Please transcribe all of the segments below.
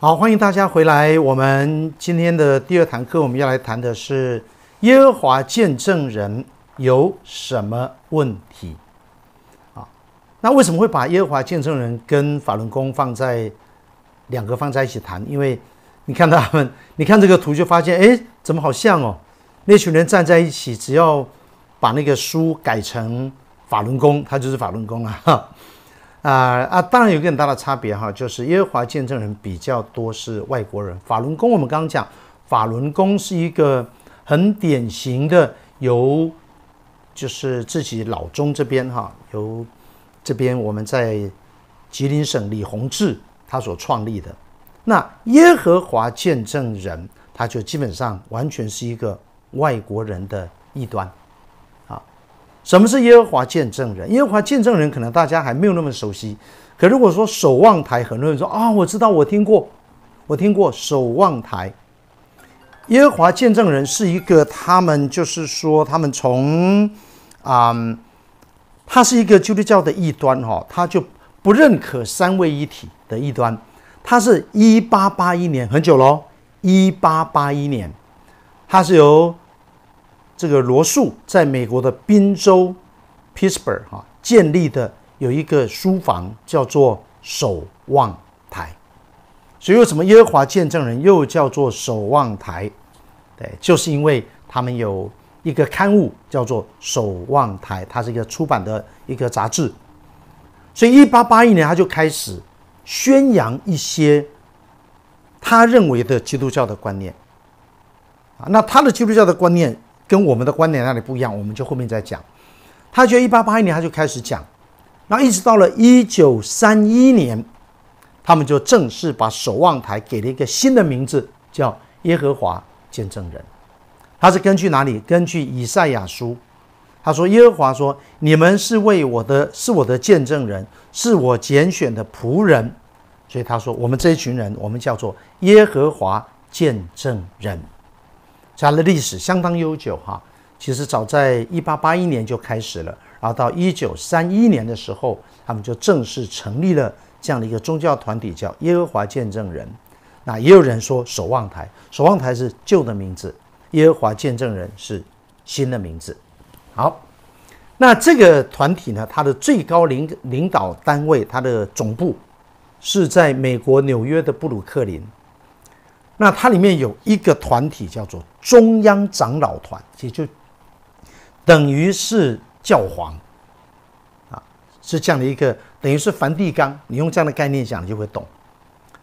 好，欢迎大家回来。我们今天的第二堂课，我们要来谈的是耶和华见证人有什么问题啊？那为什么会把耶和华见证人跟法轮功放在两个放在一起谈？因为你看他们，你看这个图就发现，哎，怎么好像哦？那群人站在一起，只要把那个书改成法轮功，他就是法轮功了啊。啊啊，当然有个很大的差别哈，就是耶和华见证人比较多是外国人。法轮功我们刚刚讲，法轮功是一个很典型的由就是自己老中这边哈，由这边我们在吉林省李洪志他所创立的。那耶和华见证人他就基本上完全是一个外国人的异端。什么是耶和华见证人？耶和华见证人可能大家还没有那么熟悉，可如果说守望台，很多人说啊，我知道，我听过，我听过守望台。耶和华见证人是一个，他们就是说，他们从啊，他是一个基督教的异端哈，他就不认可三位一体的异端。他是一八八一年，很久喽，一八八一年，他是由。这个罗素在美国的宾州 Pittsburgh 哈建立的有一个书房，叫做守望台。所以为什么耶和华见证人又叫做守望台？对，就是因为他们有一个刊物叫做守望台，它是一个出版的一个杂志。所以一八八一年他就开始宣扬一些他认为的基督教的观念啊，那他的基督教的观念。跟我们的观点那里不一样，我们就后面再讲。他觉得一八八一年他就开始讲，然后一直到了一九三一年，他们就正式把守望台给了一个新的名字，叫耶和华见证人。他是根据哪里？根据以赛亚书，他说耶和华说：“你们是为我的，是我的见证人，是我拣选的仆人。”所以他说，我们这一群人，我们叫做耶和华见证人。它的历史相当悠久哈，其实早在一八八一年就开始了，然后到一九三一年的时候，他们就正式成立了这样的一个宗教团体，叫耶和华见证人。那也有人说守望台，守望台是旧的名字，耶和华见证人是新的名字。好，那这个团体呢，它的最高领领导单位，它的总部是在美国纽约的布鲁克林。那它里面有一个团体叫做中央长老团，也就等于是教皇啊，是这样的一个，等于是梵蒂冈。你用这样的概念讲，你就会懂。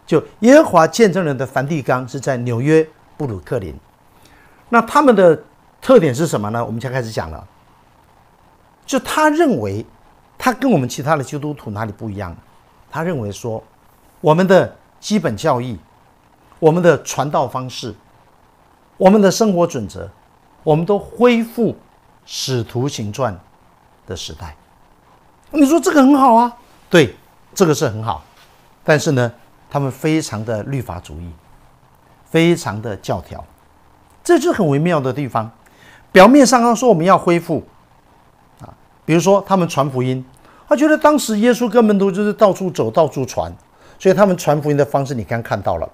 就耶和华见证人的梵蒂冈是在纽约布鲁克林。那他们的特点是什么呢？我们就开始讲了。就他认为，他跟我们其他的基督徒哪里不一样？他认为说，我们的基本教义。我们的传道方式，我们的生活准则，我们都恢复《使徒行传》的时代。你说这个很好啊？对，这个是很好。但是呢，他们非常的律法主义，非常的教条，这就很微妙的地方。表面上他说我们要恢复啊，比如说他们传福音，他觉得当时耶稣跟门徒就是到处走，到处传，所以他们传福音的方式，你刚看到了。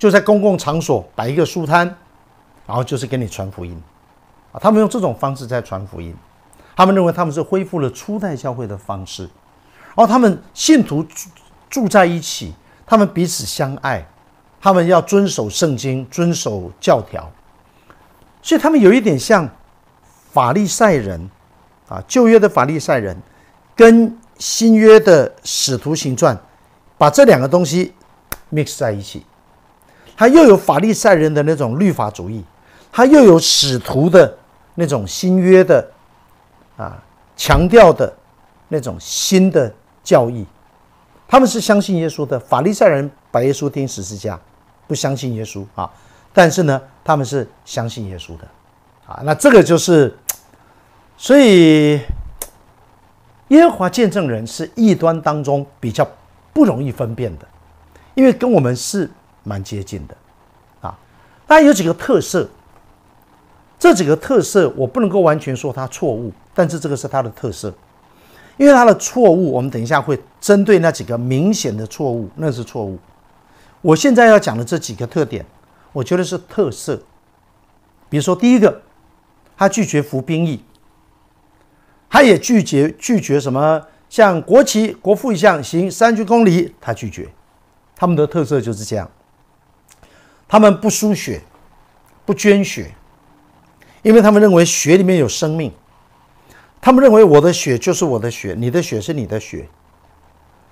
就在公共场所摆一个书摊，然后就是给你传福音，啊，他们用这种方式在传福音，他们认为他们是恢复了初代教会的方式，然后他们信徒住住在一起，他们彼此相爱，他们要遵守圣经，遵守教条，所以他们有一点像法利赛人，啊，旧约的法利赛人跟新约的使徒行传，把这两个东西 mix 在一起。他又有法利赛人的那种律法主义，他又有使徒的那种新约的啊强调的那种新的教义。他们是相信耶稣的。法利赛人把耶稣钉十字架，不相信耶稣啊。但是呢，他们是相信耶稣的啊。那这个就是，所以耶和华见证人是异端当中比较不容易分辨的，因为跟我们是。蛮接近的，啊，当然有几个特色，这几个特色我不能够完全说它错误，但是这个是它的特色，因为它的错误，我们等一下会针对那几个明显的错误，那是错误。我现在要讲的这几个特点，我觉得是特色。比如说，第一个，他拒绝服兵役，他也拒绝拒绝什么像国旗、国父一样行三鞠躬礼，他拒绝。他们的特色就是这样，他们不输血，不捐血，因为他们认为血里面有生命，他们认为我的血就是我的血，你的血是你的血，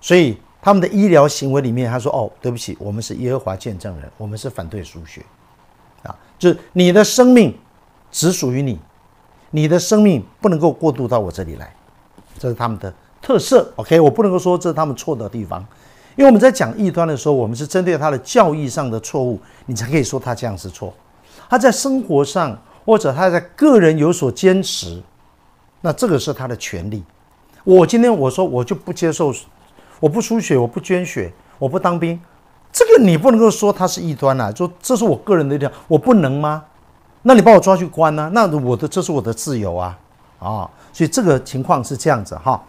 所以。他们的医疗行为里面，他说：“哦，对不起，我们是耶和华见证人，我们是反对输血，啊，就是你的生命只属于你，你的生命不能够过渡到我这里来，这是他们的特色。OK，我不能够说这是他们错的地方，因为我们在讲异端的时候，我们是针对他的教义上的错误，你才可以说他这样是错。他在生活上或者他在个人有所坚持，那这个是他的权利。我今天我说我就不接受。”我不输血，我不捐血，我不当兵，这个你不能够说他是异端呐，说这是我个人的力量，我不能吗？那你把我抓去关呢？那我的这是我的自由啊，啊，所以这个情况是这样子哈。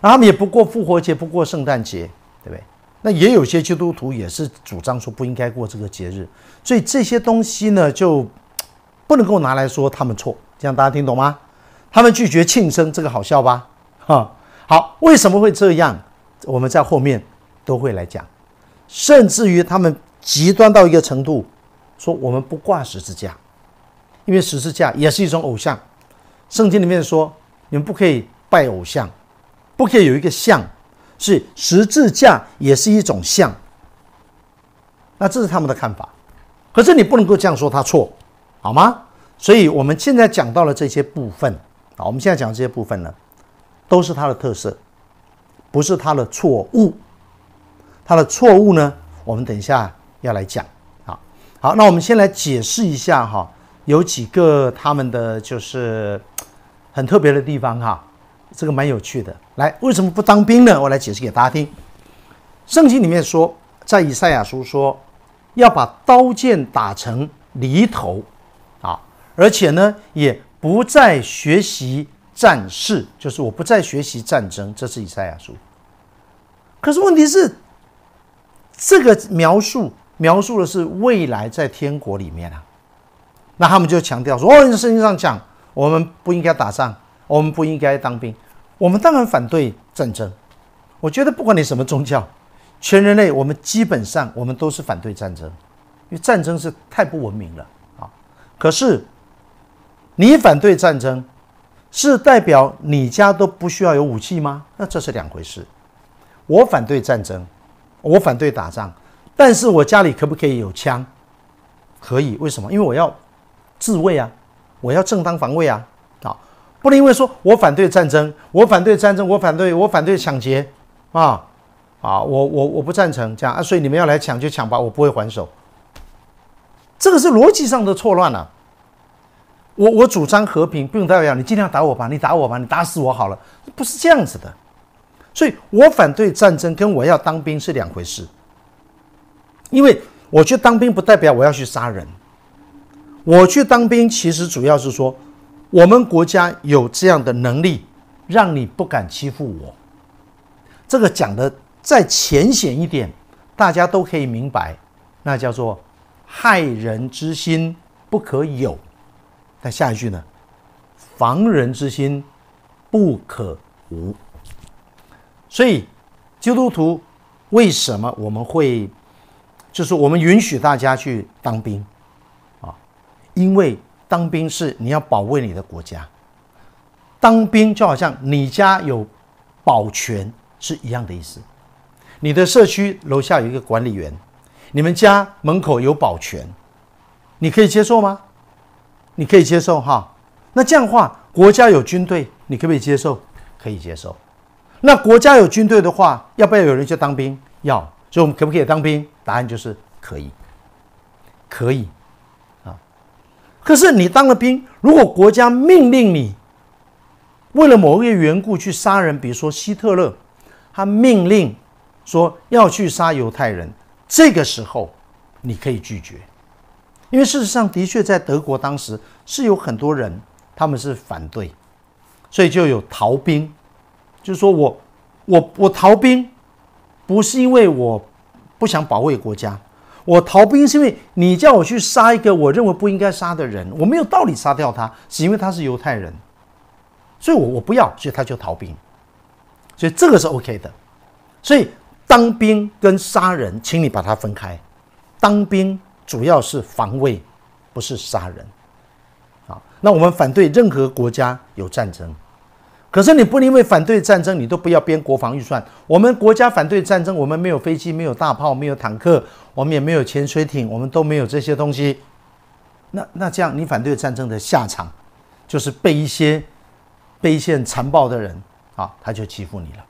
那他们也不过复活节，不过圣诞节，对不对？那也有些基督徒也是主张说不应该过这个节日，所以这些东西呢，就不能够拿来说他们错，这样大家听懂吗？他们拒绝庆生，这个好笑吧？哈，好，为什么会这样？我们在后面都会来讲，甚至于他们极端到一个程度，说我们不挂十字架，因为十字架也是一种偶像。圣经里面说，你们不可以拜偶像，不可以有一个像，是十字架也是一种像。那这是他们的看法，可是你不能够这样说他错，好吗？所以我们现在讲到了这些部分，啊，我们现在讲这些部分呢，都是它的特色。不是他的错误，他的错误呢？我们等一下要来讲。好，好，那我们先来解释一下哈，有几个他们的就是很特别的地方哈，这个蛮有趣的。来，为什么不当兵呢？我来解释给大家听。圣经里面说，在以赛亚书说，要把刀剑打成犁头啊，而且呢，也不再学习。战事就是我不再学习战争，这是以赛亚书。可是问题是，这个描述描述的是未来在天国里面啊。那他们就强调说：“哦，圣经上讲，我们不应该打仗，我们不应该当兵，我们当然反对战争。我觉得不管你什么宗教，全人类我们基本上我们都是反对战争，因为战争是太不文明了啊。可是你反对战争。”是代表你家都不需要有武器吗？那这是两回事。我反对战争，我反对打仗，但是我家里可不可以有枪？可以，为什么？因为我要自卫啊，我要正当防卫啊。好，不能因为说我反对战争，我反对战争，我反对我反对抢劫啊啊，我我我不赞成这样啊，所以你们要来抢就抢吧，我不会还手。这个是逻辑上的错乱了。我我主张和平，不用代表你尽量打我吧，你打我吧，你打死我好了，不是这样子的。所以我反对战争，跟我要当兵是两回事。因为我去当兵，不代表我要去杀人。我去当兵，其实主要是说，我们国家有这样的能力，让你不敢欺负我。这个讲的再浅显一点，大家都可以明白，那叫做害人之心不可有。但下一句呢？防人之心不可无。所以，基督徒为什么我们会，就是我们允许大家去当兵啊？因为当兵是你要保卫你的国家，当兵就好像你家有保全是一样的意思。你的社区楼下有一个管理员，你们家门口有保全，你可以接受吗？你可以接受哈，那这样的话，国家有军队，你可不可以接受？可以接受。那国家有军队的话，要不要有人去当兵？要。所以我们可不可以当兵？答案就是可以，可以。可是你当了兵，如果国家命令你为了某一个缘故去杀人，比如说希特勒，他命令说要去杀犹太人，这个时候你可以拒绝。因为事实上，的确在德国当时是有很多人，他们是反对，所以就有逃兵。就是说我，我，我逃兵，不是因为我不想保卫国家，我逃兵是因为你叫我去杀一个我认为不应该杀的人，我没有道理杀掉他，是因为他是犹太人，所以我我不要，所以他就逃兵，所以这个是 OK 的。所以当兵跟杀人，请你把它分开。当兵主要是防卫，不是杀人。啊，那我们反对任何国家有战争。可是你不因为反对战争，你都不要编国防预算。我们国家反对战争，我们没有飞机，没有大炮，没有坦克，我们也没有潜水艇，我们都没有这些东西。那那这样，你反对战争的下场，就是被一些被一些残暴的人啊，他就欺负你了。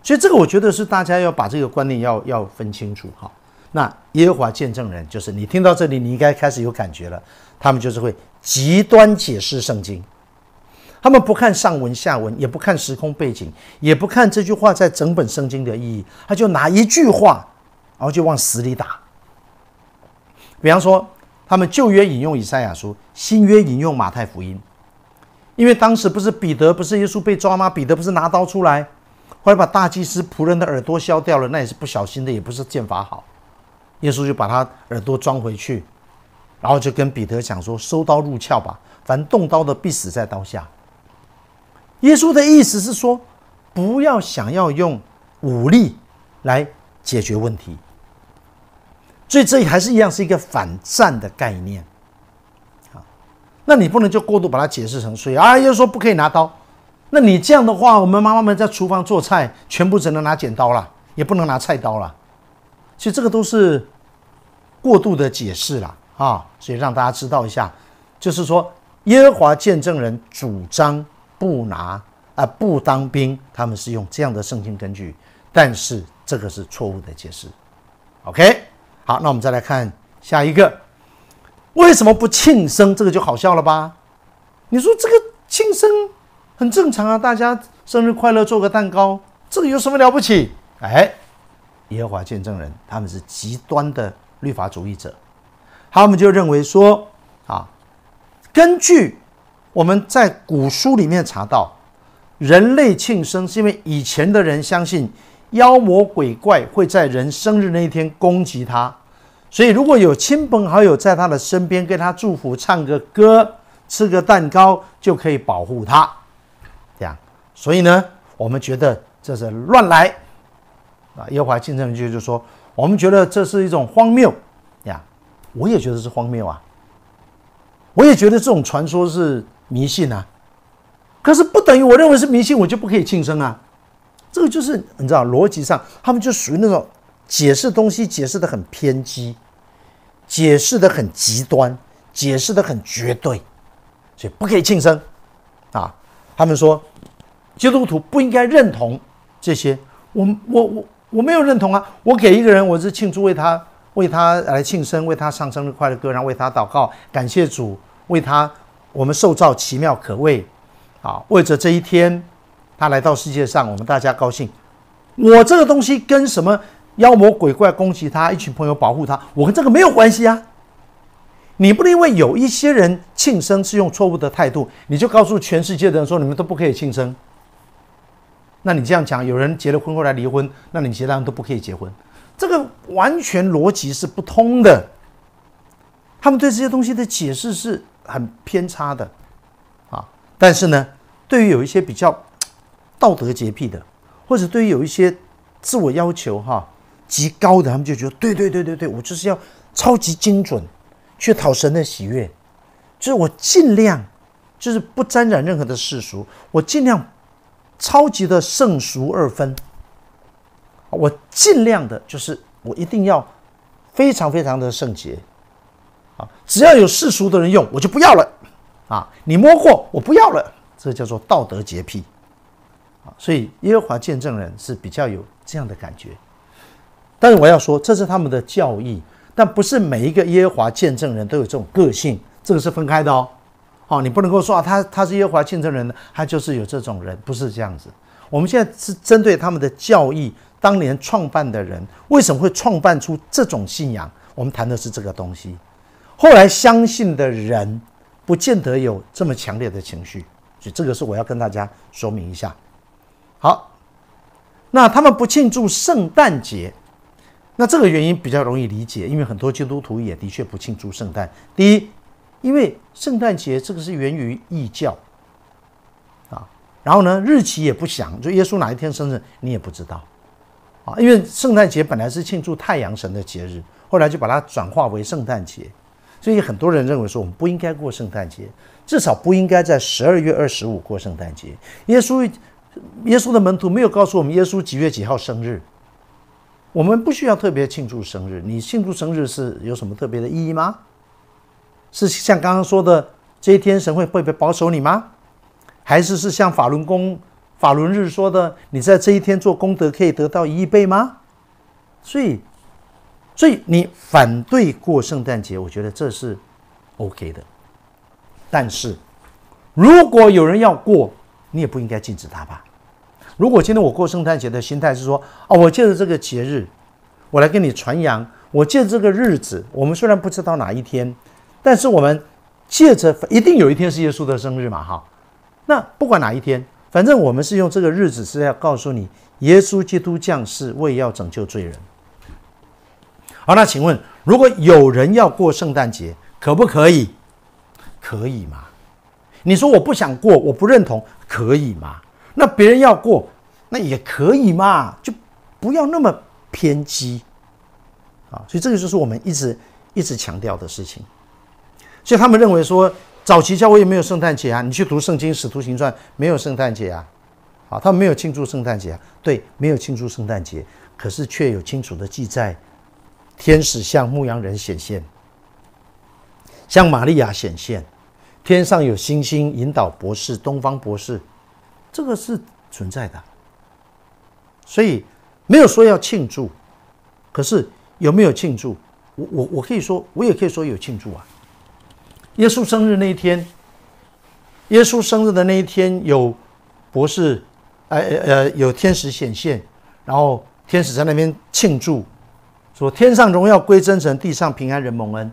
所以这个我觉得是大家要把这个观念要要分清楚哈。那耶和华见证人就是你听到这里，你应该开始有感觉了。他们就是会极端解释圣经。他们不看上文下文，也不看时空背景，也不看这句话在整本圣经的意义，他就拿一句话，然后就往死里打。比方说，他们旧约引用以赛亚书，新约引用马太福音，因为当时不是彼得不是耶稣被抓吗？彼得不是拿刀出来，后来把大祭司仆人的耳朵削掉了，那也是不小心的，也不是剑法好。耶稣就把他耳朵装回去，然后就跟彼得讲说：“收刀入鞘吧，凡动刀的必死在刀下。”耶稣的意思是说，不要想要用武力来解决问题，所以这还是一样是一个反战的概念。好，那你不能就过度把它解释成所以啊，又说不可以拿刀，那你这样的话，我们妈妈们在厨房做菜，全部只能拿剪刀了，也不能拿菜刀了。其实这个都是过度的解释了啊，所以让大家知道一下，就是说耶和华见证人主张。不拿啊，不当兵，他们是用这样的圣经根据，但是这个是错误的解释。OK，好，那我们再来看下一个，为什么不庆生？这个就好笑了吧？你说这个庆生很正常啊，大家生日快乐，做个蛋糕，这个有什么了不起？哎，耶和华见证人他们是极端的律法主义者，他们就认为说啊，根据。我们在古书里面查到，人类庆生是因为以前的人相信妖魔鬼怪会在人生日那一天攻击他，所以如果有亲朋好友在他的身边，给他祝福、唱个歌、吃个蛋糕，就可以保护他。这样，所以呢，我们觉得这是乱来啊！耶和华见证人就说，我们觉得这是一种荒谬呀，我也觉得是荒谬啊，我也觉得这种传说是。迷信啊，可是不等于我认为是迷信，我就不可以庆生啊。这个就是你知道，逻辑上他们就属于那种解释东西解释的很偏激，解释的很极端，解释的很绝对，所以不可以庆生啊。他们说基督徒不应该认同这些，我我我我没有认同啊。我给一个人，我是庆祝为他为他来庆生，为他唱生日快乐歌，然后为他祷告，感谢主，为他。我们受造奇妙可畏，啊，为着这一天，他来到世界上，我们大家高兴。我这个东西跟什么妖魔鬼怪攻击他，一群朋友保护他，我跟这个没有关系啊。你不能因为有一些人庆生是用错误的态度，你就告诉全世界的人说你们都不可以庆生。那你这样讲，有人结了婚后来离婚，那你其他人都不可以结婚，这个完全逻辑是不通的。他们对这些东西的解释是。很偏差的，啊，但是呢，对于有一些比较 道德洁癖的，或者对于有一些自我要求哈极高的，他们就觉得对对对对对，我就是要超级精准去讨神的喜悦，就是我尽量就是不沾染任何的世俗，我尽量超级的圣俗二分，我尽量的就是我一定要非常非常的圣洁。啊，只要有世俗的人用，我就不要了。啊，你摸过，我不要了。这叫做道德洁癖。啊，所以耶和华见证人是比较有这样的感觉。但是我要说，这是他们的教义，但不是每一个耶和华见证人都有这种个性，这个是分开的哦。好，你不能够说啊，他他是耶和华见证人，他就是有这种人，不是这样子。我们现在是针对他们的教义，当年创办的人为什么会创办出这种信仰？我们谈的是这个东西。后来相信的人，不见得有这么强烈的情绪，所以这个是我要跟大家说明一下。好，那他们不庆祝圣诞节，那这个原因比较容易理解，因为很多基督徒也的确不庆祝圣诞。第一，因为圣诞节这个是源于异教啊，然后呢，日期也不详，就耶稣哪一天生日你也不知道啊，因为圣诞节本来是庆祝太阳神的节日，后来就把它转化为圣诞节，所以很多人认为说我们不应该过圣诞节，至少不应该在十二月二十五过圣诞节。耶稣。耶稣的门徒没有告诉我们耶稣几月几号生日，我们不需要特别庆祝生日。你庆祝生日是有什么特别的意义吗？是像刚刚说的这一天神会会不会保守你吗？还是是像法轮功法轮日说的，你在这一天做功德可以得到一亿倍吗？所以，所以你反对过圣诞节，我觉得这是 OK 的。但是，如果有人要过，你也不应该禁止他吧？如果今天我过圣诞节的心态是说，哦，我借着这个节日，我来跟你传扬，我借着这个日子，我们虽然不知道哪一天，但是我们借着一定有一天是耶稣的生日嘛，哈。那不管哪一天，反正我们是用这个日子是要告诉你，耶稣基督降世为要拯救罪人。好，那请问，如果有人要过圣诞节，可不可以？可以吗？你说我不想过，我不认同，可以吗？那别人要过，那也可以嘛，就不要那么偏激啊。所以这个就是我们一直一直强调的事情。所以他们认为说，早期教会也没有圣诞节啊。你去读圣经《使徒行传》，没有圣诞节啊。好，他们没有庆祝圣诞节啊。对，没有庆祝圣诞节，可是却有清楚的记载，天使向牧羊人显现，向玛利亚显现。天上有星星引导博士，东方博士，这个是存在的，所以没有说要庆祝，可是有没有庆祝？我我我可以说，我也可以说有庆祝啊。耶稣生日那一天，耶稣生日的那一天有博士，呃呃有天使显现，然后天使在那边庆祝，说天上荣耀归真神，地上平安人蒙恩。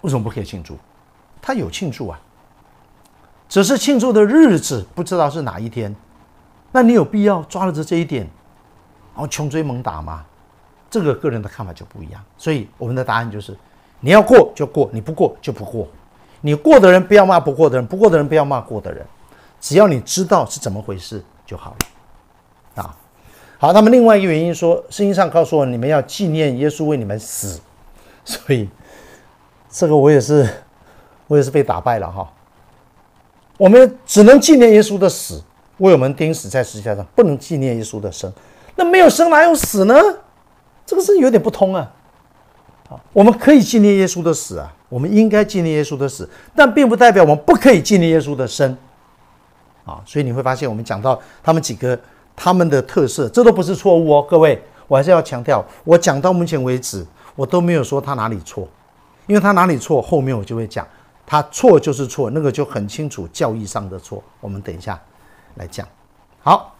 为什么不可以庆祝？他有庆祝啊，只是庆祝的日子不知道是哪一天。那你有必要抓着这一点，然后穷追猛打吗？这个个人的看法就不一样。所以我们的答案就是：你要过就过，你不过就不过。你过的人不要骂不过的人，不过的人不要骂过的人。只要你知道是怎么回事就好了。好。那么另外一个原因说，圣经上告诉我，你们要纪念耶稣为你们死。所以这个我也是。我也是被打败了哈，我们只能纪念耶稣的死，为我们钉死在十字架上，不能纪念耶稣的生。那没有生哪有死呢？这个是有点不通啊。好，我们可以纪念耶稣的死啊，我们应该纪念耶稣的死，但并不代表我们不可以纪念耶稣的生。啊，所以你会发现，我们讲到他们几个他们的特色，这都不是错误哦，各位，我还是要强调，我讲到目前为止，我都没有说他哪里错，因为他哪里错，后面我就会讲。他错就是错，那个就很清楚教义上的错。我们等一下来讲。好，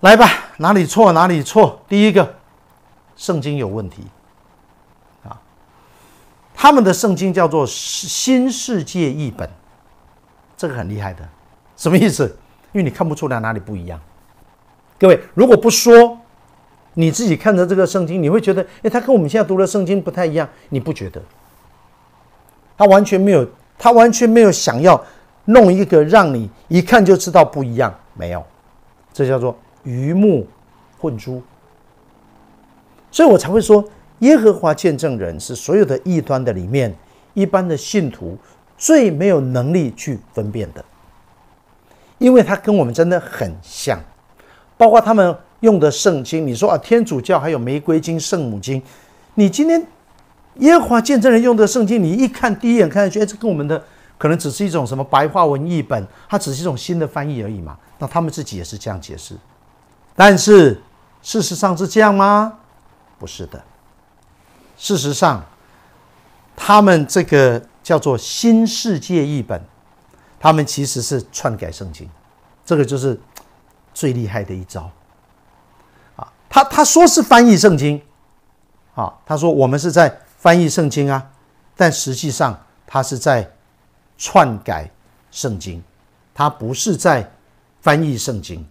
来吧，哪里错哪里错。第一个，圣经有问题啊。他们的圣经叫做新世界译本，这个很厉害的。什么意思？因为你看不出来哪里不一样。各位，如果不说，你自己看着这个圣经，你会觉得，哎，他跟我们现在读的圣经不太一样，你不觉得？他完全没有，他完全没有想要弄一个让你一看就知道不一样，没有，这叫做鱼目混珠。所以我才会说，耶和华见证人是所有的异端的里面，一般的信徒最没有能力去分辨的，因为他跟我们真的很像，包括他们用的圣经，你说啊，天主教还有玫瑰经、圣母经，你今天。耶和华见证人用的圣经，你一看第一眼看上去，哎，这跟我们的可能只是一种什么白话文译本，它只是一种新的翻译而已嘛。那他们自己也是这样解释，但是事实上是这样吗？不是的。事实上，他们这个叫做新世界译本，他们其实是篡改圣经，这个就是最厉害的一招。啊，他他说是翻译圣经，啊，他说我们是在。翻译圣经啊，但实际上他是在篡改圣经，他不是在翻译圣经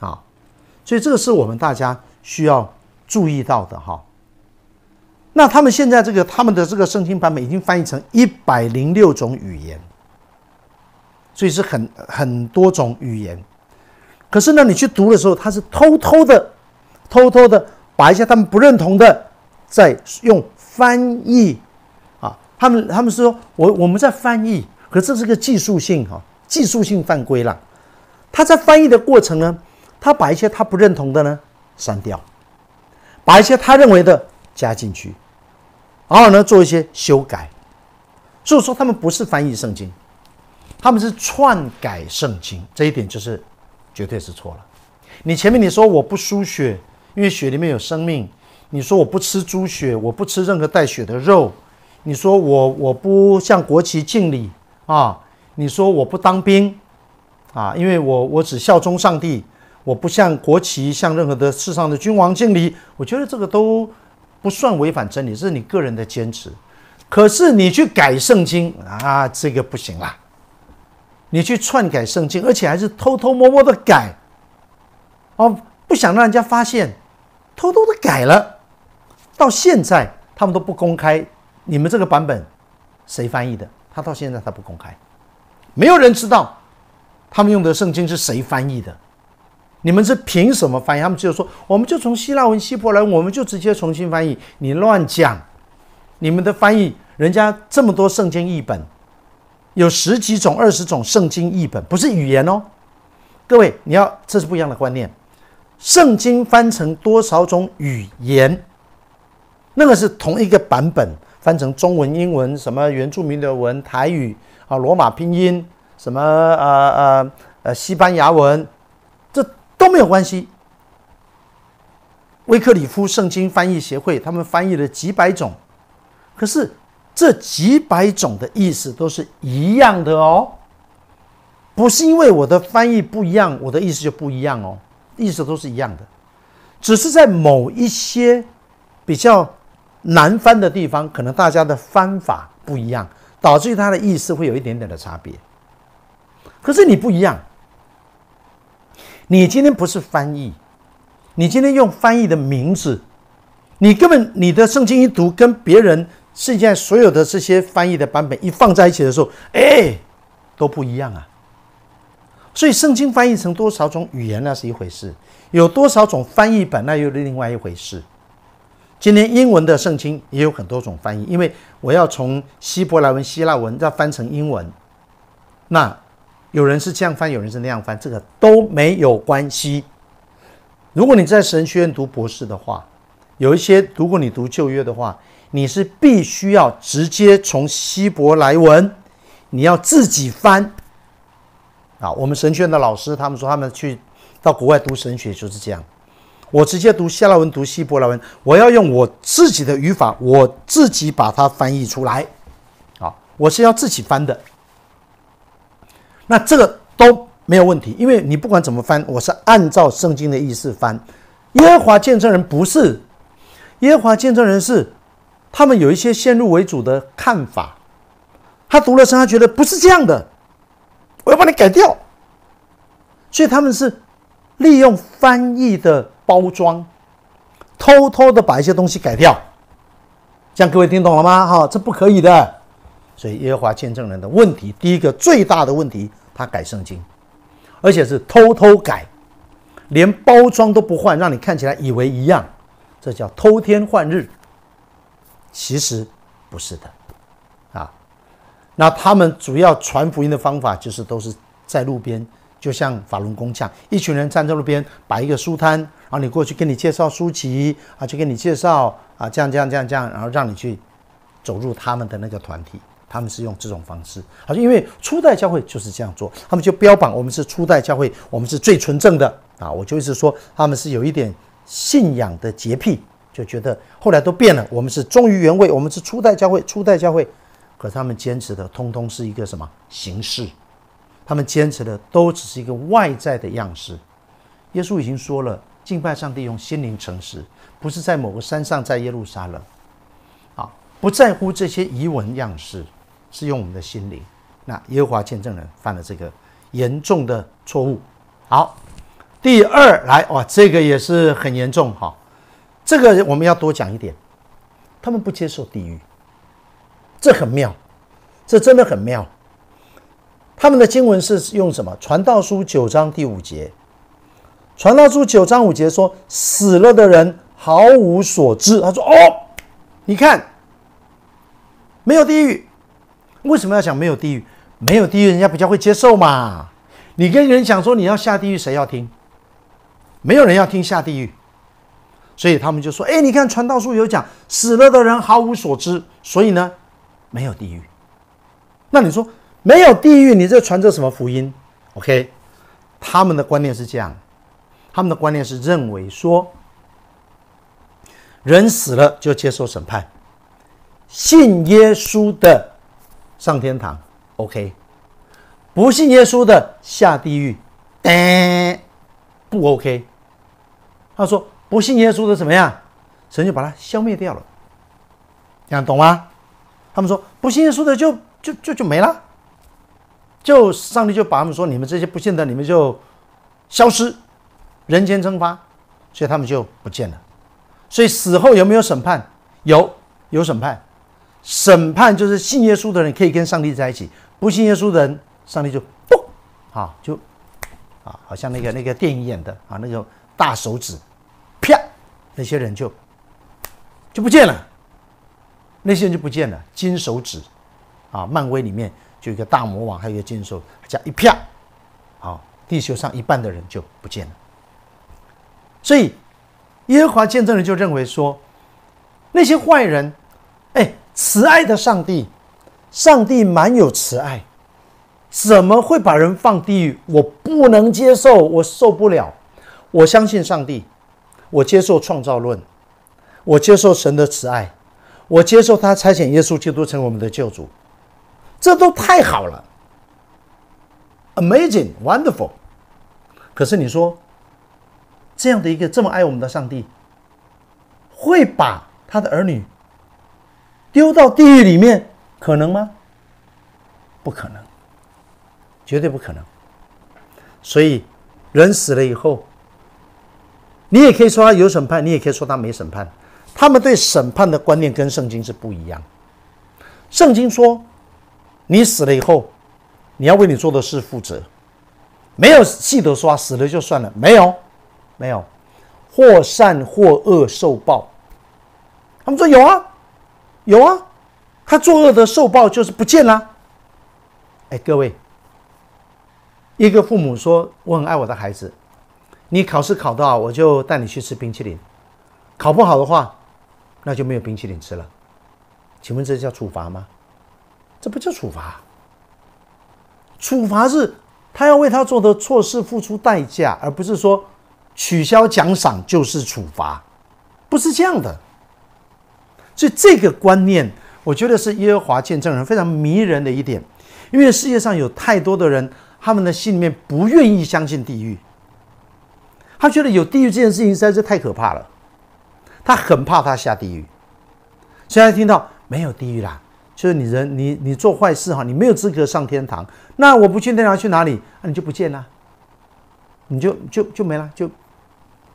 啊，所以这个是我们大家需要注意到的哈。那他们现在这个他们的这个圣经版本已经翻译成一百零六种语言，所以是很很多种语言。可是呢，你去读的时候，他是偷偷的、偷偷的把一些他们不认同的，在用翻译啊，他们他们说我我们在翻译，可是这是个技术性哈，技术性犯规了。他在翻译的过程呢，他把一些他不认同的呢删掉，把一些他认为的加进去。然后呢，做一些修改，所以说他们不是翻译圣经，他们是篡改圣经，这一点就是绝对是错了。你前面你说我不输血，因为血里面有生命；你说我不吃猪血，我不吃任何带血的肉；你说我我不向国旗敬礼啊；你说我不当兵啊，因为我我只效忠上帝，我不向国旗、向任何的世上的君王敬礼。我觉得这个都。不算违反真理，这是你个人的坚持。可是你去改圣经啊，这个不行啦。你去篡改圣经，而且还是偷偷摸摸的改，哦，不想让人家发现，偷偷的改了。到现在他们都不公开你们这个版本谁翻译的，他到现在他不公开，没有人知道他们用的圣经是谁翻译的。你们是凭什么翻译？他们只有说，我们就从希腊文、希伯来，我们就直接重新翻译。你乱讲！你们的翻译，人家这么多圣经译本，有十几种、二十种圣经译本，不是语言哦。各位，你要这是不一样的观念。圣经翻成多少种语言？那个是同一个版本，翻成中文、英文、什么原住民的文、台语啊、罗马拼音、什么呃呃呃西班牙文。这都没有关系。威克里夫圣经翻译协会他们翻译了几百种，可是这几百种的意思都是一样的哦，不是因为我的翻译不一样，我的意思就不一样哦，意思都是一样的，只是在某一些比较难翻的地方，可能大家的翻法不一样，导致它的意思会有一点点的差别。可是你不一样。你今天不是翻译，你今天用翻译的名字，你根本你的圣经一读，跟别人现在所有的这些翻译的版本一放在一起的时候，哎，都不一样啊。所以圣经翻译成多少种语言那是一回事，有多少种翻译本那又是另外一回事。今天英文的圣经也有很多种翻译，因为我要从希伯来文、希腊文要翻成英文，那。有人是这样翻，有人是那样翻，这个都没有关系。如果你在神学院读博士的话，有一些如果你读旧约的话，你是必须要直接从希伯来文，你要自己翻。啊，我们神学院的老师他们说，他们去到国外读神学就是这样。我直接读希腊文，读希伯来文，我要用我自己的语法，我自己把它翻译出来。啊，我是要自己翻的。那这个都没有问题，因为你不管怎么翻，我是按照圣经的意思翻。耶和华见证人不是，耶和华见证人是，他们有一些先入为主的看法。他读了声，他觉得不是这样的，我要把你改掉。所以他们是利用翻译的包装，偷偷的把一些东西改掉。这样各位听懂了吗？哈，这不可以的。所以耶和华见证人的问题，第一个最大的问题，他改圣经，而且是偷偷改，连包装都不换，让你看起来以为一样，这叫偷天换日。其实不是的，啊，那他们主要传福音的方法就是都是在路边，就像法轮功这样，一群人站在路边摆一个书摊，然后你过去跟你介绍书籍啊，去跟你介绍啊，这样这样这样这样，然后让你去走入他们的那个团体。他们是用这种方式，好像因为初代教会就是这样做，他们就标榜我们是初代教会，我们是最纯正的啊！我就一直说他们是有一点信仰的洁癖，就觉得后来都变了，我们是忠于原味，我们是初代教会，初代教会。可他们坚持的通通是一个什么形式？他们坚持的都只是一个外在的样式。耶稣已经说了，敬拜上帝用心灵诚实，不是在某个山上，在耶路撒冷，啊，不在乎这些仪文样式。是用我们的心灵，那耶和华见证人犯了这个严重的错误。好，第第二，来哇，这个也是很严重哈。这个我们要多讲一点，他们不接受地狱，这很妙，这真的很妙。他们的经文是用什么？传道书九章第五节。传道书九章五节说：“死了的人毫无所知。”他说：“哦，你看，没有地狱，为什么要讲没有地狱？没有地狱，人家比较会接受嘛。你跟人讲说你要下地狱，谁要听？没有人要听下地狱。”所以他们就说：“哎，你看传道书有讲死了的人毫无所知，所以呢，没有地狱。那你说没有地狱，你这传这什么福音？OK？他们的观念是这样，他们的观念是认为说，人死了就接受审判，信耶稣的上天堂，OK？不信耶稣的下地狱，哎，不 OK？他说。不信耶稣的怎么样？神就把它消灭掉了，这样懂吗？他们说不信耶稣的就就就就没了，就上帝就把他们说你们这些不信的你们就消失，人间蒸发，所以他们就不见了。所以死后有没有审判？有，有审判。审判就是信耶稣的人可以跟上帝在一起，不信耶稣的人，上帝就不，啊，就啊，好像那个那个电影演的啊，那个大手指。那些人就就不见了，那些人就不见了。金手指啊，漫威里面就一个大魔王，还有一个金手，这样一啪，啊，地球上一半的人就不见了。所以耶和华见证人就认为说，那些坏人，哎，慈爱的上帝，上帝蛮有慈爱，怎么会把人放地狱？我不能接受，我受不了。我相信上帝。我接受创造论，我接受神的慈爱，我接受他差遣耶稣基督成为我们的救主，这都太好了，amazing wonderful。可是你说，这样的一个这么爱我们的上帝，会把他的儿女丢到地狱里面，可能吗？不可能，绝对不可能。所以，人死了以后。你也可以说他有审判，你也可以说他没审判。他们对审判的观念跟圣经是不一样。圣经说，你死了以后，你要为你做的事负责，没有记得说死了就算了，没有，没有，或善或恶受报。他们说有啊，有啊，他作恶的受报就是不见了。哎，各位，一个父母说我很爱我的孩子。你考试考到，我就带你去吃冰淇淋；考不好的话，那就没有冰淇淋吃了。请问这叫处罚吗？这不叫处罚。处罚是他要为他做的错事付出代价，而不是说取消奖赏就是处罚，不是这样的。所以这个观念，我觉得是耶和华见证人非常迷人的一点，因为世界上有太多的人，他们的心里面不愿意相信地狱。他觉得有地狱这件事情实在是太可怕了，他很怕他下地狱。现在听到没有地狱啦，就是你人你你做坏事哈，你没有资格上天堂。那我不去天堂去哪里？那你就不见了，你就就就没了，就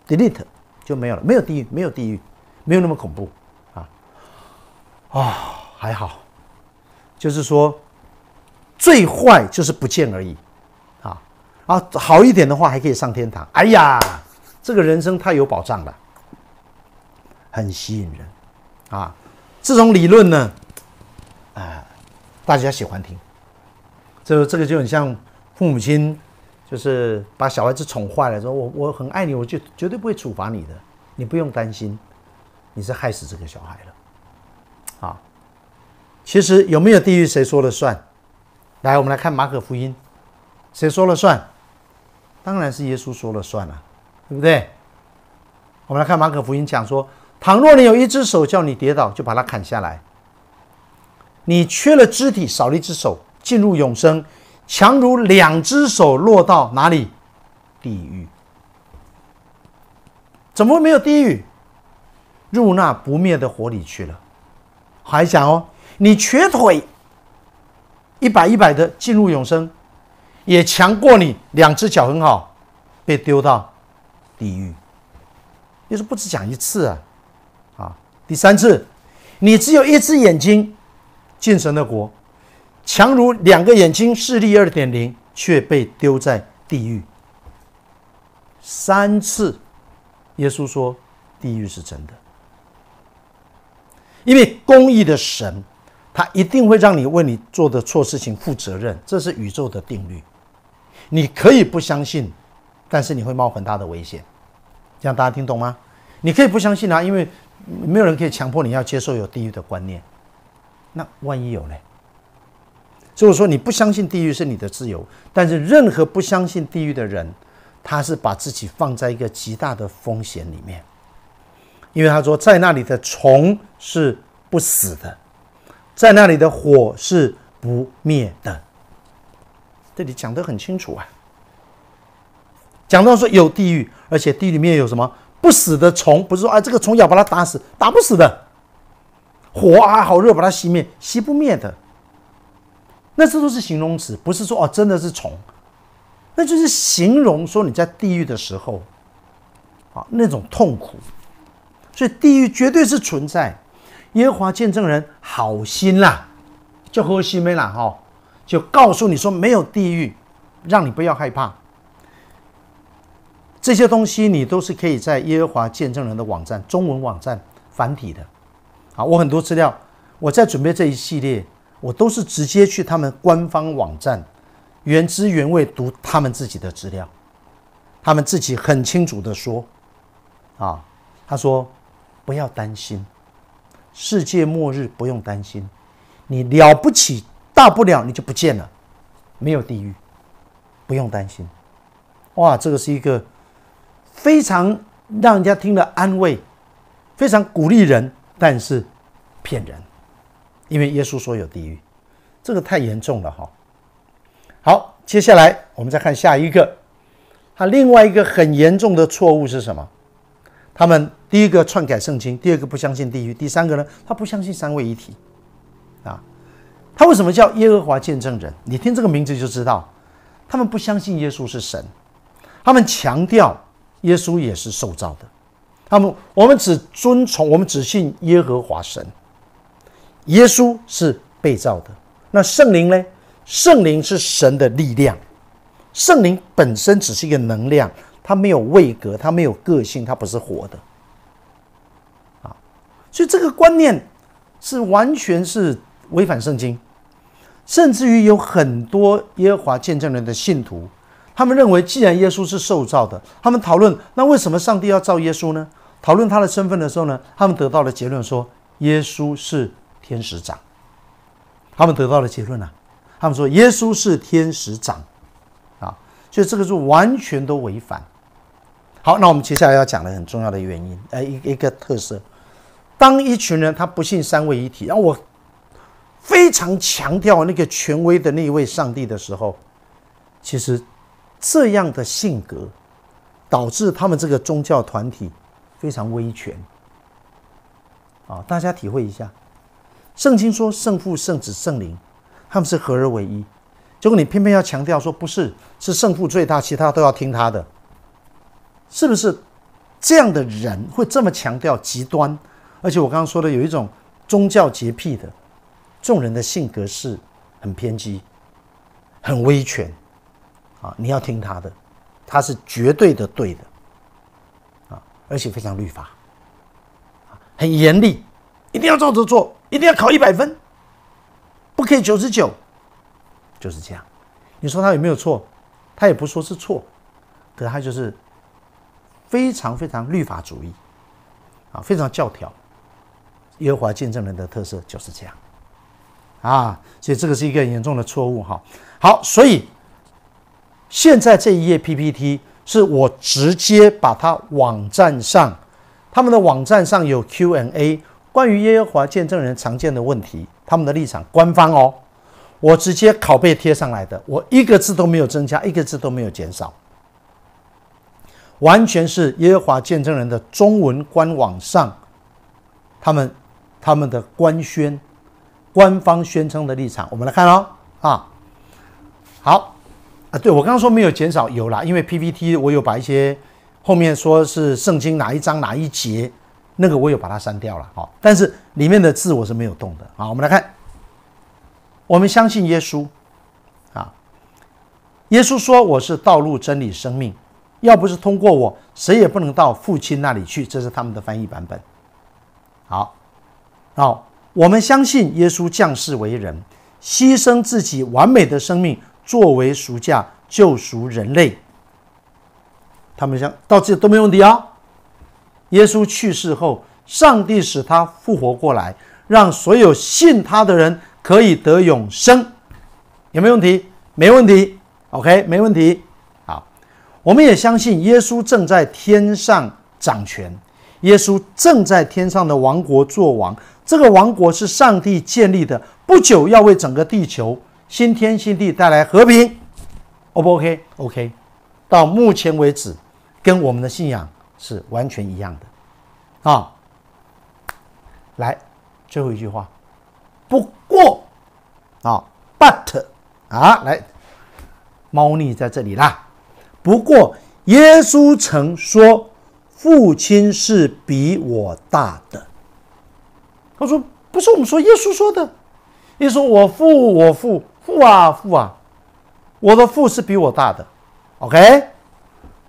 delete 就没有了。没有地狱，没有地狱，没有那么恐怖啊啊，还好，就是说最坏就是不见而已。啊，好一点的话还可以上天堂。哎呀，这个人生太有保障了，很吸引人啊！这种理论呢，啊，大家喜欢听。这这个就很像父母亲，就是把小孩子宠坏了，说我我很爱你，我就绝对不会处罚你的，你不用担心，你是害死这个小孩了。啊，其实有没有地狱谁说了算？来，我们来看马可福音，谁说了算？当然是耶稣说了算了，对不对？我们来看马可福音讲说：倘若你有一只手叫你跌倒，就把它砍下来；你缺了肢体，少了一只手，进入永生，强如两只手落到哪里？地狱？怎么会没有地狱？入那不灭的火里去了。还讲哦，你瘸腿，一百一百的进入永生。也强过你，两只脚很好，被丢到地狱。耶稣不止讲一次啊，啊，第三次，你只有一只眼睛进神的国，强如两个眼睛视力二点零，却被丢在地狱。三次，耶稣说地狱是真的，因为公义的神，他一定会让你为你做的错事情负责任，这是宇宙的定律。你可以不相信，但是你会冒很大的危险。这样大家听懂吗？你可以不相信啊，因为没有人可以强迫你要接受有地狱的观念。那万一有呢？所以说你不相信地狱是你的自由，但是任何不相信地狱的人，他是把自己放在一个极大的风险里面。因为他说，在那里的虫是不死的，在那里的火是不灭的。这里讲得很清楚啊，讲到说有地狱，而且地里面有什么不死的虫，不是说啊这个虫咬把它打死，打不死的，火啊好热把它熄灭，熄不灭的。那这都是形容词，不是说哦真的是虫，那就是形容说你在地狱的时候，啊那种痛苦。所以地狱绝对是存在。耶和华见证人好心啦，就喝西梅啦哈。就告诉你说没有地狱，让你不要害怕。这些东西你都是可以在耶和华见证人的网站中文网站繁体的。啊，我很多资料，我在准备这一系列，我都是直接去他们官方网站，原汁原味读他们自己的资料。他们自己很清楚的说，啊，他说不要担心，世界末日不用担心，你了不起。大不了你就不见了，没有地狱，不用担心。哇，这个是一个非常让人家听了安慰，非常鼓励人，但是骗人，因为耶稣说有地狱，这个太严重了哈。好，接下来我们再看下一个，他另外一个很严重的错误是什么？他们第一个篡改圣经，第二个不相信地狱，第三个呢，他不相信三位一体啊。他为什么叫耶和华见证人？你听这个名字就知道，他们不相信耶稣是神，他们强调耶稣也是受造的。他们我们只遵从，我们只信耶和华神，耶稣是被造的。那圣灵呢？圣灵是神的力量，圣灵本身只是一个能量，它没有位格，它没有个性，它不是活的。啊，所以这个观念是完全是。违反圣经，甚至于有很多耶和华见证人的信徒，他们认为，既然耶稣是受造的，他们讨论那为什么上帝要造耶稣呢？讨论他的身份的时候呢，他们得到了结论说，耶稣是天使长。他们得到了结论啊，他们说耶稣是天使长，啊，所以这个是完全都违反。好，那我们接下来要讲的很重要的原因，呃，一一个特色，当一群人他不信三位一体，然后我。非常强调那个权威的那一位上帝的时候，其实这样的性格导致他们这个宗教团体非常威权。啊，大家体会一下，圣经说圣父、圣子、圣灵，他们是合而为一，结果你偏偏要强调说不是，是圣父最大，其他都要听他的，是不是？这样的人会这么强调极端？而且我刚刚说的有一种宗教洁癖的。众人的性格是很偏激、很威权啊！你要听他的，他是绝对的对的啊，而且非常律法很严厉，一定要照着做，一定要考一百分，不可以九十九，就是这样。你说他有没有错？他也不说是错，可他就是非常非常律法主义啊，非常教条。耶和华见证人的特色就是这样。啊，所以这个是一个严重的错误哈。好，所以现在这一页 PPT 是我直接把它网站上，他们的网站上有 Q&A，关于耶和华见证人常见的问题，他们的立场官方哦，我直接拷贝贴上来的，我一个字都没有增加，一个字都没有减少，完全是耶和华见证人的中文官网上，他们他们的官宣。官方宣称的立场，我们来看哦。啊，好啊，对我刚刚说没有减少，有啦，因为 PPT 我有把一些后面说是圣经哪一章哪一节，那个我有把它删掉了，好，但是里面的字我是没有动的。好，我们来看，我们相信耶稣，啊，耶稣说我是道路、真理、生命，要不是通过我，谁也不能到父亲那里去。这是他们的翻译版本。好，好，我们相信耶稣降世为人，牺牲自己完美的生命作为赎价，救赎人类。他们想到这都没问题啊！耶稣去世后，上帝使他复活过来，让所有信他的人可以得永生，有没有问题？没问题。OK，没问题。好，我们也相信耶稣正在天上掌权，耶稣正在天上的王国做王。这个王国是上帝建立的，不久要为整个地球新天新地带来和平。O 不 OK？OK。到目前为止。跟我们的信仰是完全一样的，啊，来最后一句话，不过啊，but 啊，来，猫腻在这里啦。不过耶稣曾说，父亲是比我大的。他说不是我们说耶稣说的，耶稣我父我父父啊父啊，我的父是比我大的，OK，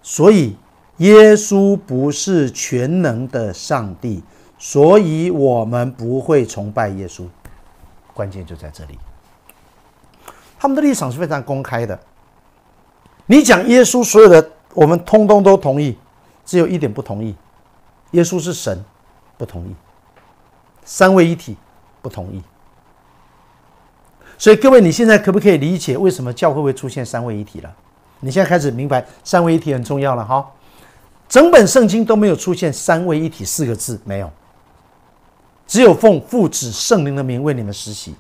所以。耶稣不是全能的上帝，所以我们不会崇拜耶稣。关键就在这里，他们的立场是非常公开的。你讲耶稣，所有的我们通通都同意，只有一点不同意：耶稣是神，不同意；三位一体，不同意。所以各位，你现在可不可以理解为什么教会会出现三位一体了？你现在开始明白三位一体很重要了，哈。整本圣经都没有出现“三位一体”四个字，没有，只有奉父子圣灵的名为你们实习，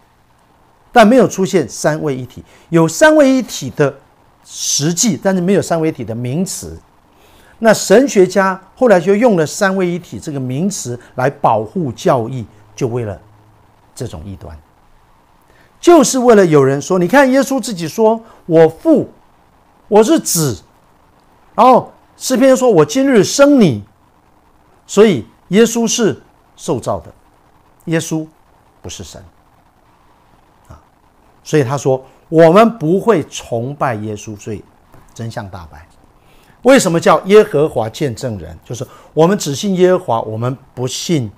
但没有出现“三位一体”。有“三位一体”的实际，但是没有“三位一体”的名词。那神学家后来就用了“三位一体”这个名词来保护教义，就为了这种异端，就是为了有人说：“你看，耶稣自己说我父，我是子，然后。”诗篇说：“我今日生你，所以耶稣是受造的，耶稣不是神啊。所以他说我们不会崇拜耶稣，所以真相大白。为什么叫耶和华见证人？就是我们只信耶和华，我们不信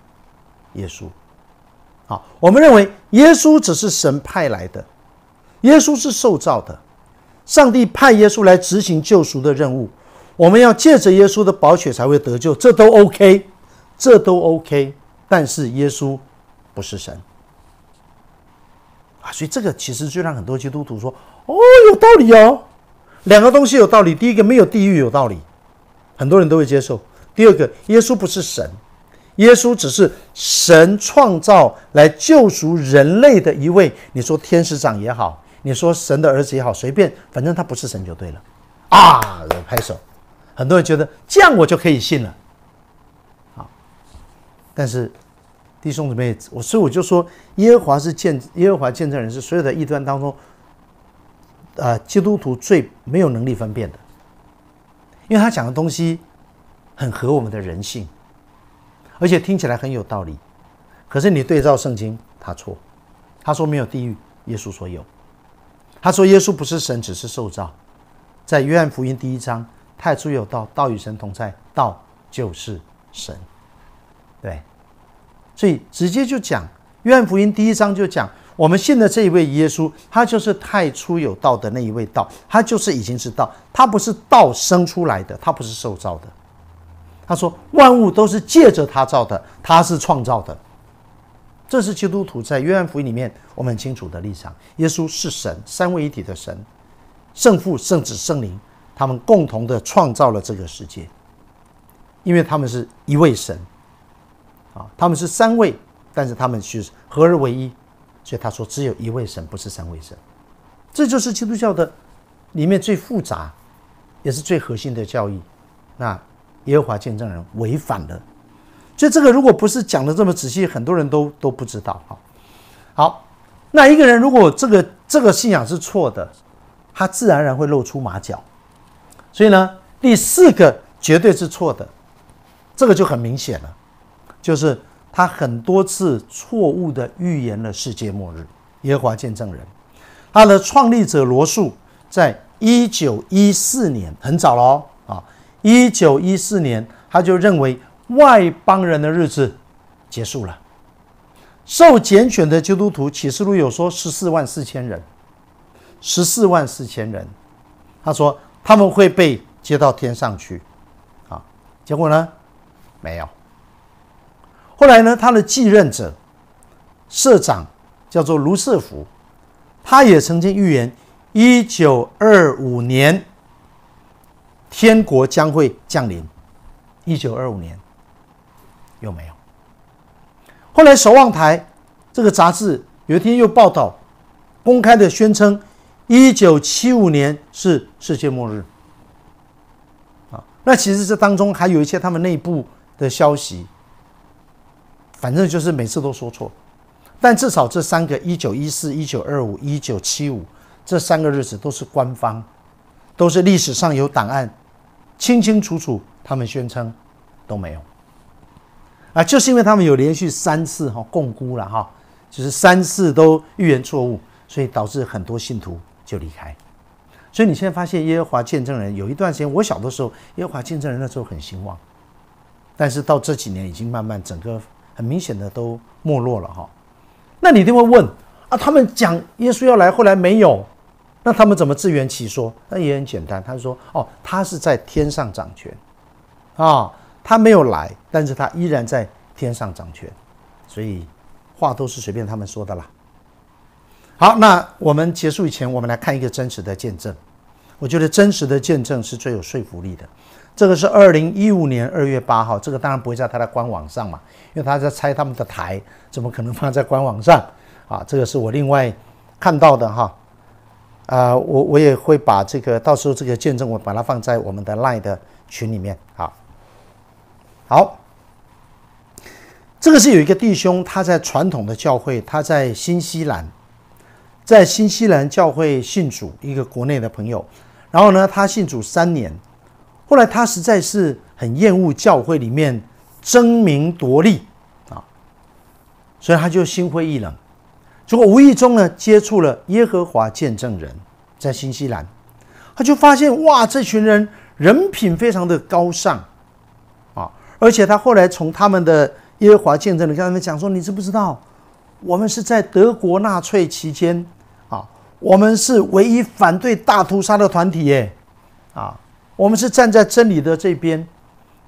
耶稣。好，我们认为耶稣只是神派来的，耶稣是受造的，上帝派耶稣来执行救赎的任务。”我们要借着耶稣的宝血才会得救，这都 OK，这都 OK。但是耶稣不是神啊，所以这个其实就让很多基督徒说：“哦，有道理哦，两个东西有道理。第一个没有地狱有道理，很多人都会接受。第二个，耶稣不是神，耶稣只是神创造来救赎人类的一位。你说天使长也好，你说神的儿子也好，随便，反正他不是神就对了啊！拍手。很多人觉得这样我就可以信了，好，但是弟兄姊妹，我所以我就说，耶和华是见耶和华见证人，是所有的异端当中，呃，基督徒最没有能力分辨的，因为他讲的东西很合我们的人性，而且听起来很有道理，可是你对照圣经，他错，他说没有地狱，耶稣说有，他说耶稣不是神，只是受造，在约翰福音第一章。太初有道，道与神同在，道就是神。对，所以直接就讲，约翰福音第一章就讲，我们信的这一位耶稣，他就是太初有道的那一位道，他就是已经是道，他不是道生出来的，他不是受造的。他说万物都是借着他造的，他是创造的。这是基督徒在约翰福音里面我们很清楚的立场：耶稣是神，三位一体的神，圣父、圣子、圣灵。他们共同的创造了这个世界，因为他们是一位神，啊，他们是三位，但是他们是合而为一，所以他说只有一位神，不是三位神。这就是基督教的里面最复杂，也是最核心的教义。那耶和华见证人违反了，所以这个如果不是讲的这么仔细，很多人都都不知道。哈，好，那一个人如果这个这个信仰是错的，他自然而然会露出马脚。所以呢，第四个绝对是错的。这个就很明显了，就是他很多次错误的预言了世界末日。耶和华见证人，他的创立者罗素在一九一四年很早了啊，一九一四年他就认为外邦人的日子结束了。受拣选的基督徒启示录有说十四万四千人，十四万四千人，他说他们会被接到天上去，啊，结果呢？没有。后来呢？他的继任者社长叫做卢瑟福，他也曾经预言一九二五年天国将会降临。一九二五年有没有？后来《守望台》这个杂志有一天又报道，公开的宣称一九七五年是世界末日。啊，那其实这当中还有一些他们内部。的消息，反正就是每次都说错，但至少这三个一九一四、一九二五、一九七五这三个日子都是官方，都是历史上有档案，清清楚楚，他们宣称都没有。啊，就是因为他们有连续三次哈共估了哈，就是三次都预言错误，所以导致很多信徒就离开。所以你现在发现耶和华见证人有一段时间，我小的时候，耶和华见证人那时候很兴旺。但是到这几年已经慢慢整个很明显的都没落了哈，那你一定会问啊，他们讲耶稣要来，后来没有，那他们怎么自圆其说？那也很简单，他说哦，他是在天上掌权啊，他没有来，但是他依然在天上掌权，所以话都是随便他们说的啦。好，那我们结束以前，我们来看一个真实的见证，我觉得真实的见证是最有说服力的。这个是二零一五年二月八号，这个当然不会在他的官网上嘛，因为他在拆他们的台，怎么可能放在官网上啊？这个是我另外看到的哈，啊，我我也会把这个到时候这个见证我把它放在我们的 Line 的群里面啊。好，这个是有一个弟兄，他在传统的教会，他在新西兰，在新西兰教会信主，一个国内的朋友，然后呢，他信主三年。后来他实在是很厌恶教会里面争名夺利啊，所以他就心灰意冷。结果无意中呢接触了耶和华见证人，在新西兰，他就发现哇，这群人人品非常的高尚啊，而且他后来从他们的耶和华见证人跟他们讲说：“你知不知道，我们是在德国纳粹期间啊，我们是唯一反对大屠杀的团体耶啊。”我们是站在真理的这边，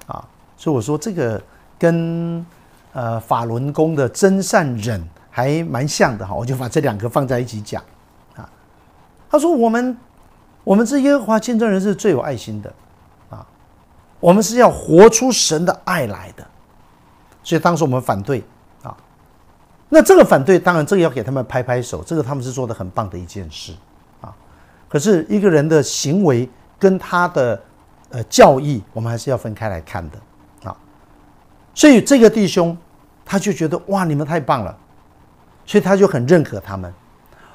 啊，所以我说这个跟呃法轮功的真善忍还蛮像的哈，我就把这两个放在一起讲，啊，他说我们我们这耶和华见证人是最有爱心的，啊，我们是要活出神的爱来的，所以当时我们反对。啊，那这个反对当然这个要给他们拍拍手，这个他们是做的很棒的一件事。啊，可是一个人的行为。跟他的呃教义，我们还是要分开来看的啊。所以这个弟兄他就觉得哇，你们太棒了，所以他就很认可他们。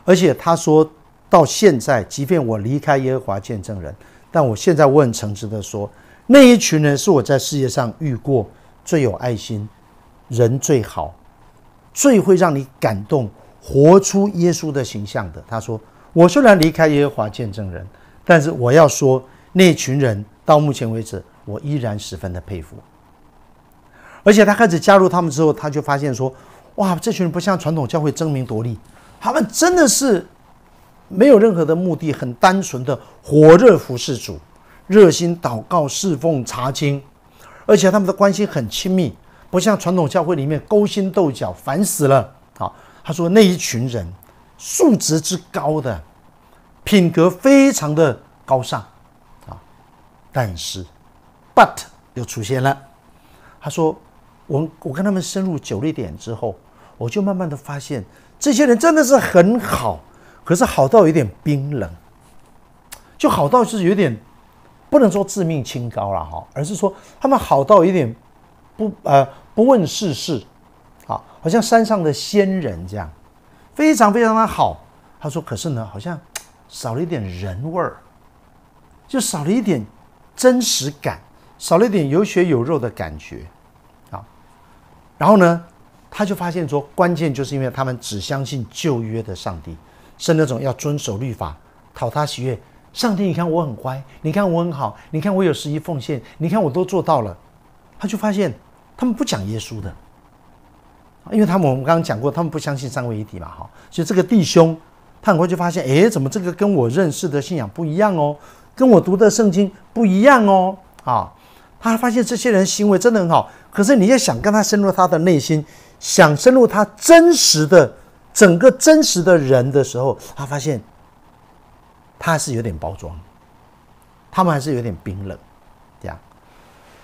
而且他说到现在，即便我离开耶和华见证人，但我现在我很诚实的说，那一群人是我在世界上遇过最有爱心、人最好、最会让你感动、活出耶稣的形象的。他说，我虽然离开耶和华见证人。但是我要说，那群人到目前为止，我依然十分的佩服。而且他开始加入他们之后，他就发现说：“哇，这群人不像传统教会争名夺利，他们真的是没有任何的目的，很单纯的火热服侍主，热心祷告、侍奉、查经，而且他们的关系很亲密，不像传统教会里面勾心斗角，烦死了。”好，他说那一群人素质之高的。品格非常的高尚，啊，但是，but 又出现了。他说：“我我跟他们深入久了一点之后，我就慢慢的发现，这些人真的是很好，可是好到有点冰冷，就好到是有点不能说自命清高了哈，而是说他们好到有点不呃不问世事，啊，好像山上的仙人这样，非常非常的好。他说，可是呢，好像。”少了一点人味儿，就少了一点真实感，少了一点有血有肉的感觉，啊，然后呢，他就发现说，关键就是因为他们只相信旧约的上帝，是那种要遵守律法、讨他喜悦。上帝，你看我很乖，你看我很好，你看我有十一奉献，你看我都做到了。他就发现他们不讲耶稣的，因为他们我们刚刚讲过，他们不相信三位一体嘛，哈。所以这个弟兄，他很快就发现，哎，怎么这个跟我认识的信仰不一样哦，跟我读的圣经不一样哦，啊。他发现这些人行为真的很好，可是你要想跟他深入他的内心，想深入他真实的整个真实的人的时候，他发现他还是有点包装，他们还是有点冰冷，这样。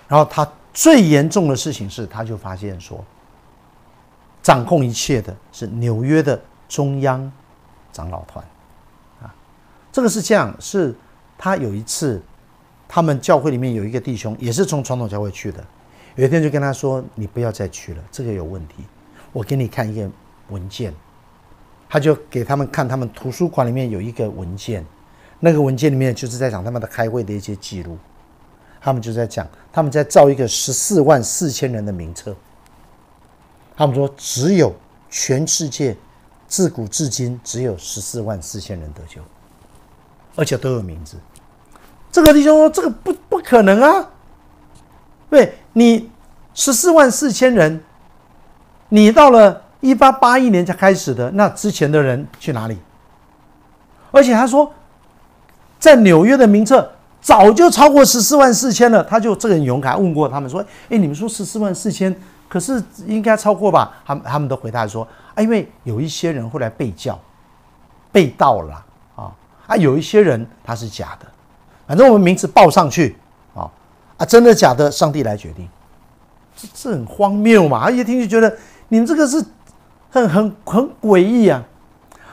然后他最严重的事情是，他就发现说，掌控一切的是纽约的中央长老团，啊，这个是这样，是他有一次。他们教会里面有一个弟兄，也是从传统教会去的。有一天就跟他说：“你不要再去了，这个有问题。我给你看一个文件。”他就给他们看，他们图书馆里面有一个文件，那个文件里面就是在讲他们的开会的一些记录。他们就在讲，他们在造一个十四万四千人的名册。他们说，只有全世界自古至今只有十四万四千人得救，而且都有名字。这个弟兄说：“这个不不可能啊！对你十四万四千人，你到了一八八一年才开始的，那之前的人去哪里？而且他说，在纽约的名册早就超过十四万四千了。他就这个很勇敢，问过他们说：‘哎，你们说十四万四千，可是应该超过吧？’他们他们都回答说：‘啊，因为有一些人后来被教被盗了啊啊，有一些人他是假的。’反正我们名字报上去，啊啊，真的假的，上帝来决定，这这很荒谬嘛！他一听就觉得你们这个是很很很诡异啊！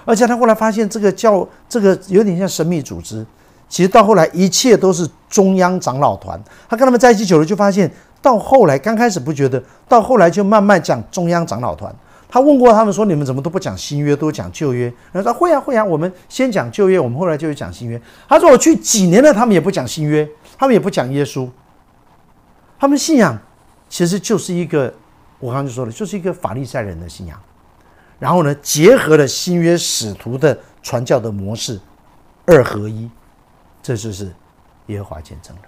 而且他后来发现这个叫这个有点像神秘组织，其实到后来一切都是中央长老团。他跟他们在一起久了，就发现到后来刚开始不觉得，到后来就慢慢讲中央长老团。他问过他们说：“你们怎么都不讲新约，都讲旧约？”他说：“会啊，会啊，我们先讲旧约，我们后来就会讲新约。”他说：“我去几年了，他们也不讲新约，他们也不讲耶稣。他们信仰其实就是一个，我刚刚就说了，就是一个法利赛人的信仰。然后呢，结合了新约使徒的传教的模式，二合一，这就是耶和华见证了。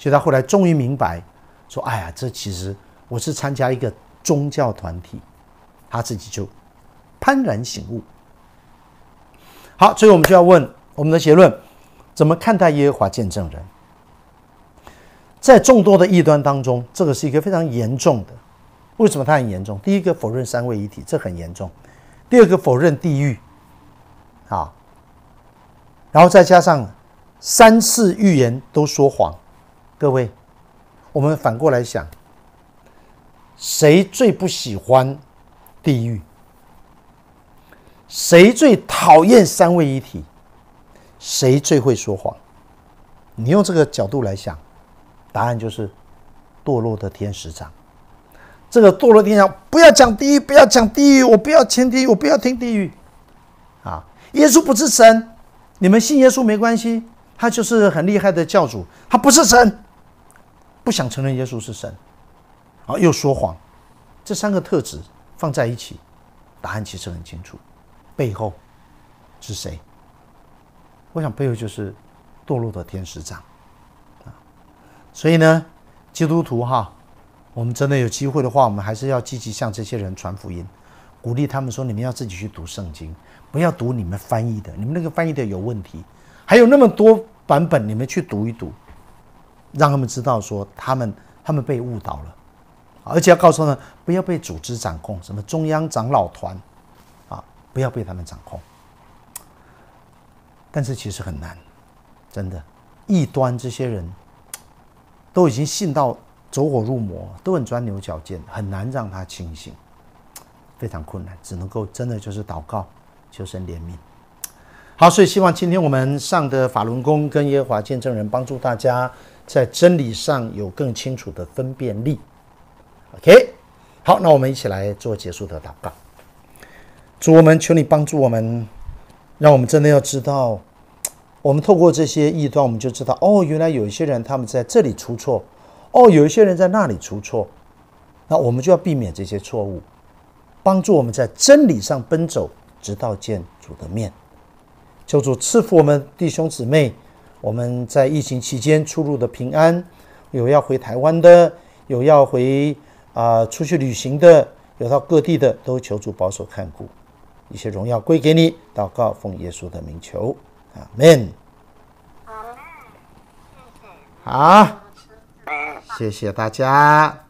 所以他后来终于明白，说：‘哎呀，这其实我是参加一个宗教团体。’”他自己就幡然醒悟。好，所以我们就要问我们的结论：怎么看待耶和华见证人？在众多的异端当中，这个是一个非常严重的。为什么它很严重？第一个否认三位一体，这很严重；第二个否认地狱，啊，然后再加上三次预言都说谎。各位，我们反过来想，谁最不喜欢？地狱，谁最讨厌三位一体？谁最会说谎？你用这个角度来想，答案就是堕落的天使长。这个堕落天使不要讲地狱，不要讲地狱，我不要听地狱，我不要听地狱。啊，耶稣不是神，你们信耶稣没关系，他就是很厉害的教主，他不是神，不想承认耶稣是神，啊，又说谎，这三个特质。放在一起，答案其实很清楚，背后是谁？我想背后就是堕落的天使长啊。所以呢，基督徒哈，我们真的有机会的话，我们还是要积极向这些人传福音，鼓励他们说：你们要自己去读圣经，不要读你们翻译的，你们那个翻译的有问题，还有那么多版本，你们去读一读，让他们知道说他们他们被误导了。而且要告诉他们，不要被组织掌控，什么中央长老团，啊，不要被他们掌控。但是其实很难，真的，异端这些人都已经信到走火入魔，都很钻牛角尖，很难让他清醒，非常困难，只能够真的就是祷告，求神怜悯。好，所以希望今天我们上的法轮功跟耶和华见证人，帮助大家在真理上有更清楚的分辨力。OK，好，那我们一起来做结束的祷告。主，我们求你帮助我们，让我们真的要知道，我们透过这些异端，我们就知道，哦，原来有一些人他们在这里出错，哦，有一些人在那里出错，那我们就要避免这些错误，帮助我们在真理上奔走，直到见主的面。求主赐福我们弟兄姊妹，我们在疫情期间出入的平安，有要回台湾的，有要回啊出去旅行的，有到各地的，都求主保守看顾，一些荣耀归给你。祷告奉耶稣的名求，阿门。好，谢谢大家。